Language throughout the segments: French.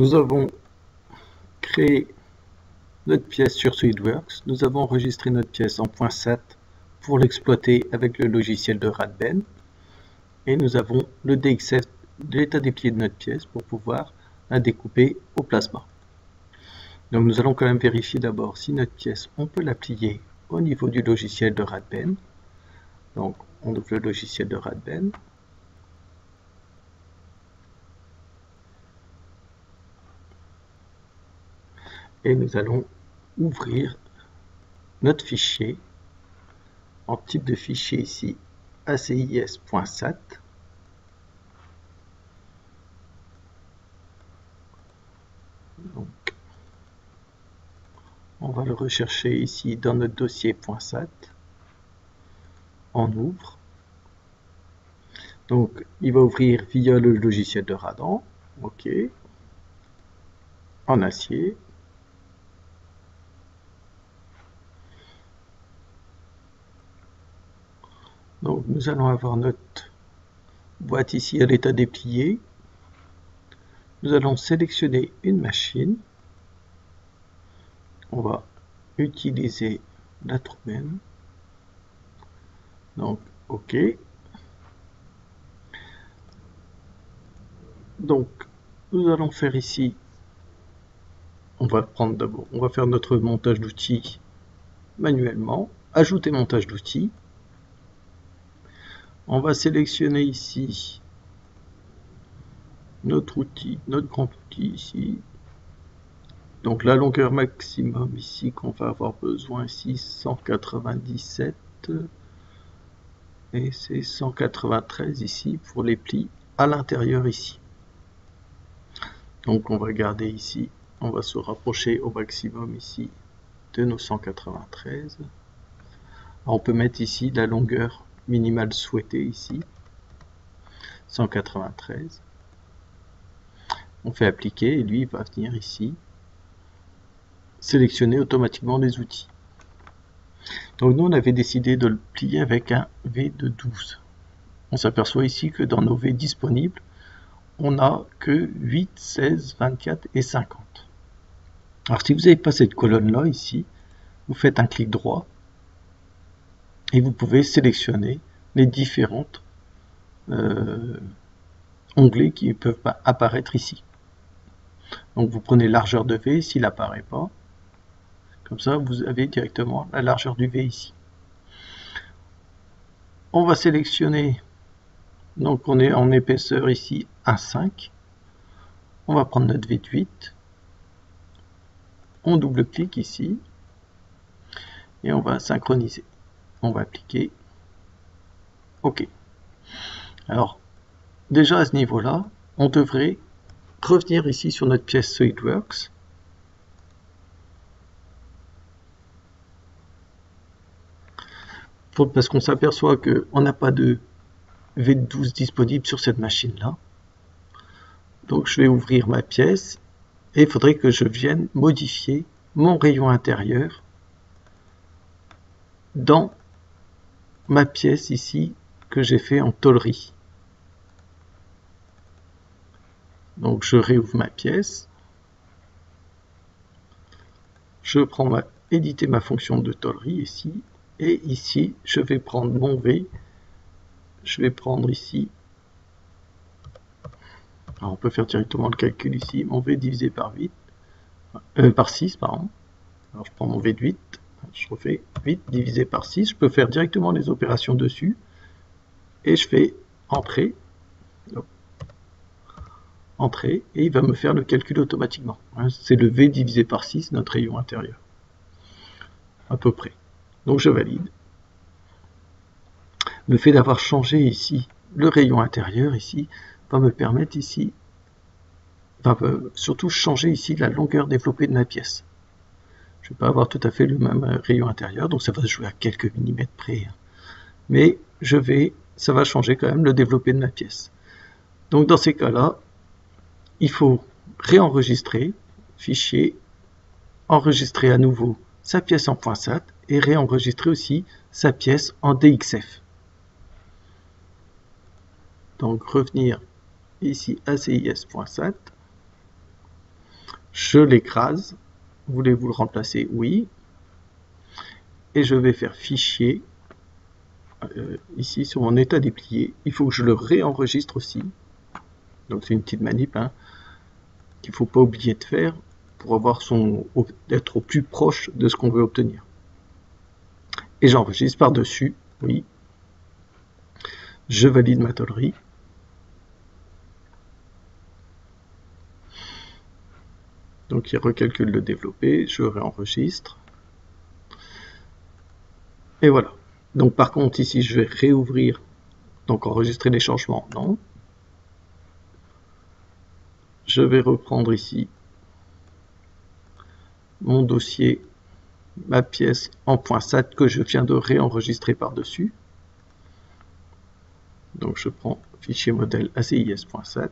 Nous avons créé notre pièce sur SolidWorks. Nous avons enregistré notre pièce en .sat pour l'exploiter avec le logiciel de Radben. Et nous avons le DXF de l'état des pieds de notre pièce pour pouvoir la découper au plasma. Donc nous allons quand même vérifier d'abord si notre pièce, on peut la plier au niveau du logiciel de Radben. Donc on ouvre le logiciel de Radben. Et nous allons ouvrir notre fichier en type de fichier ici acis.sat on va le rechercher ici dans notre dossier .sat on ouvre. Donc il va ouvrir via le logiciel de Radan. Ok. En acier Donc nous allons avoir notre boîte ici à l'état déplié. Nous allons sélectionner une machine. On va utiliser la trouvaine. Donc OK. Donc nous allons faire ici on va prendre d'abord, on va faire notre montage d'outils manuellement, ajouter montage d'outils, on va sélectionner ici notre outil, notre grand outil ici. Donc la longueur maximum ici qu'on va avoir besoin ici 197 et c'est 193 ici pour les plis à l'intérieur ici. Donc on va garder ici, on va se rapprocher au maximum ici de nos 193. on peut mettre ici la longueur minimale souhaité ici, 193. On fait appliquer et lui va venir ici sélectionner automatiquement les outils. Donc nous on avait décidé de le plier avec un V de 12. On s'aperçoit ici que dans nos V disponibles, on n'a que 8, 16, 24 et 50. Alors si vous n'avez pas cette colonne là ici, vous faites un clic droit et vous pouvez sélectionner les différentes euh, onglets qui peuvent apparaître ici. Donc vous prenez largeur de V s'il n'apparaît pas. Comme ça, vous avez directement la largeur du V ici. On va sélectionner, donc on est en épaisseur ici 1,5. On va prendre notre V de 8. On double-clique ici. Et on va synchroniser on va appliquer OK. Alors, déjà à ce niveau-là, on devrait revenir ici sur notre pièce SolidWorks. Parce qu'on s'aperçoit qu'on n'a pas de V12 disponible sur cette machine-là. Donc je vais ouvrir ma pièce et il faudrait que je vienne modifier mon rayon intérieur dans ma pièce ici que j'ai fait en tôlerie. Donc je réouvre ma pièce. Je prends ma, éditer ma fonction de tôlerie ici. Et ici, je vais prendre mon V. Je vais prendre ici. Alors on peut faire directement le calcul ici. Mon V divisé par 8. Euh, par 6, pardon. Alors je prends mon V de 8 je refais 8 divisé par 6, je peux faire directement les opérations dessus, et je fais entrée, entrée, et il va me faire le calcul automatiquement. Hein, c'est le V divisé par 6, notre rayon intérieur, à peu près. Donc je valide. Le fait d'avoir changé ici le rayon intérieur, ici, va me permettre ici, va surtout changer ici la longueur développée de ma pièce je vais pas avoir tout à fait le même euh, rayon intérieur, donc ça va se jouer à quelques millimètres près. Hein. Mais je vais, ça va changer quand même le développé de ma pièce. Donc dans ces cas-là, il faut réenregistrer, fichier, enregistrer à nouveau sa pièce en .sat et réenregistrer aussi sa pièce en DXF. Donc revenir ici à CIS.sat Je l'écrase. Voulez-vous le remplacer? Oui. Et je vais faire fichier. Euh, ici, sur mon état déplié. Il faut que je le réenregistre aussi. Donc c'est une petite manip hein, qu'il ne faut pas oublier de faire pour avoir son d'être au plus proche de ce qu'on veut obtenir. Et j'enregistre par-dessus, oui. Je valide ma tollerie. Donc il recalcule le développé, je réenregistre. Et voilà. Donc par contre ici je vais réouvrir, donc enregistrer les changements, non. Je vais reprendre ici mon dossier, ma pièce en que je viens de réenregistrer par-dessus. Donc je prends fichier modèle acis.sat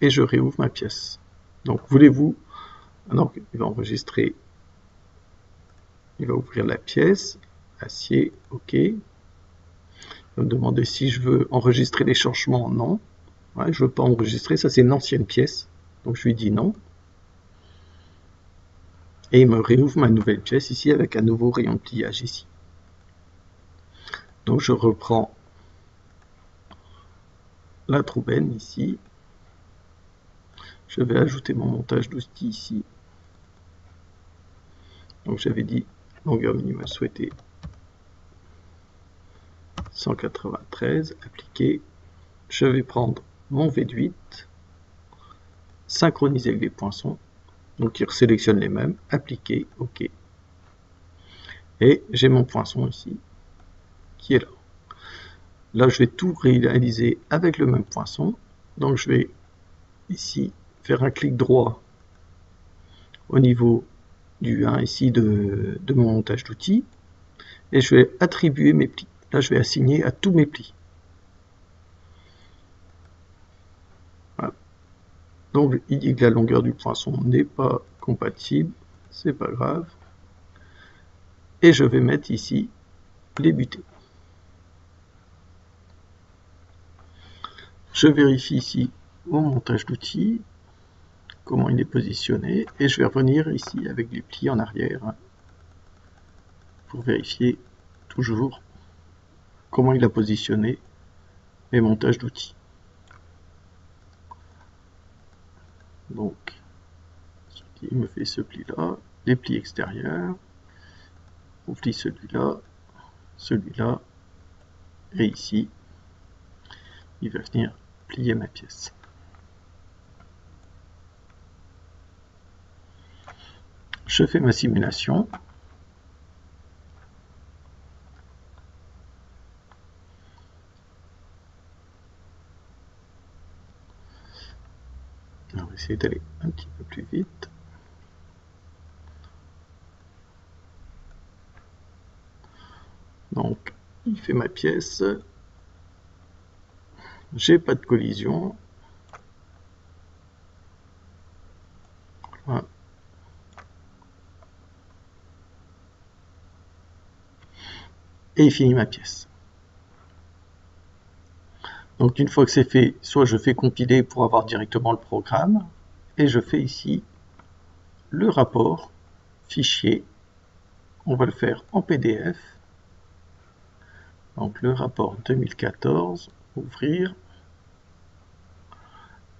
et je réouvre ma pièce. Donc voulez-vous donc, il va enregistrer, il va ouvrir la pièce, acier, OK. Il va me demander si je veux enregistrer les changements, non. je ne veux pas enregistrer, ça c'est une ancienne pièce, donc je lui dis non. Et il me réouvre ma nouvelle pièce ici avec un nouveau rayon de pliage ici. Donc je reprends la troubaine ici. Je vais ajouter mon montage d'outils ici. Donc j'avais dit longueur minimale souhaitée 193, appliquer. Je vais prendre mon V8, synchroniser avec les poinçons, donc il sélectionne les mêmes, appliquer, OK. Et j'ai mon poinçon ici, qui est là. Là, je vais tout réaliser avec le même poinçon. Donc je vais ici faire un clic droit au niveau du 1 ici de, mon montage d'outils et je vais attribuer mes plis. Là, je vais assigner à tous mes plis. Donc, il dit que la longueur du poinçon n'est pas compatible, c'est pas grave. Et je vais mettre ici les butées. Je vérifie ici mon montage d'outils comment il est positionné et je vais revenir ici avec les plis en arrière pour vérifier toujours comment il a positionné mes montages d'outils. Donc, il me fait ce pli-là, les plis extérieurs, on plie celui-là, celui-là, et ici, il va venir plier ma pièce. Je fais ma simulation. On va essayer d'aller un petit peu plus vite. Donc, il fait ma pièce. J'ai pas de collision. Voilà. Et il finit ma pièce. Donc une fois que c'est fait, soit je fais compiler pour avoir directement le programme, et je fais ici le rapport, fichier, on va le faire en PDF, donc le rapport 2014, ouvrir,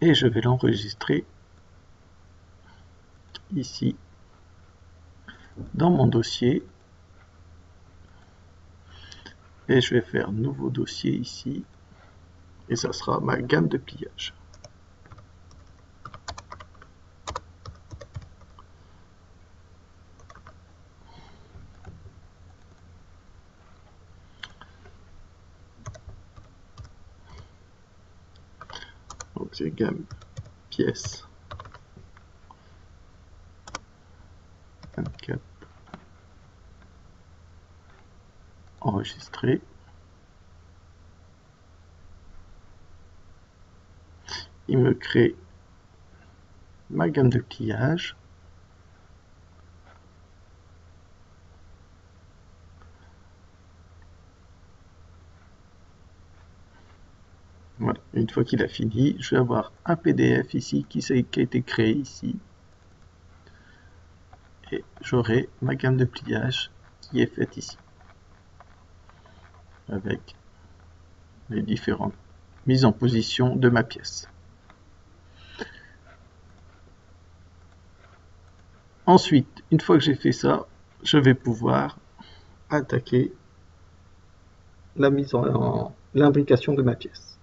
et je vais l'enregistrer ici dans mon dossier et je vais faire nouveau dossier ici. Et ça sera ma gamme de pliage. Donc c'est gamme pièce. 24 enregistrer. Il me crée ma gamme de pliage. Voilà. Une fois qu'il a fini, je vais avoir un PDF ici qui, qui a été créé ici. et j'aurai ma gamme de pliage qui est faite ici avec les différentes mises en position de ma pièce. Ensuite, une fois que j'ai fait ça, je vais pouvoir attaquer la mise en l'imbrication de ma pièce.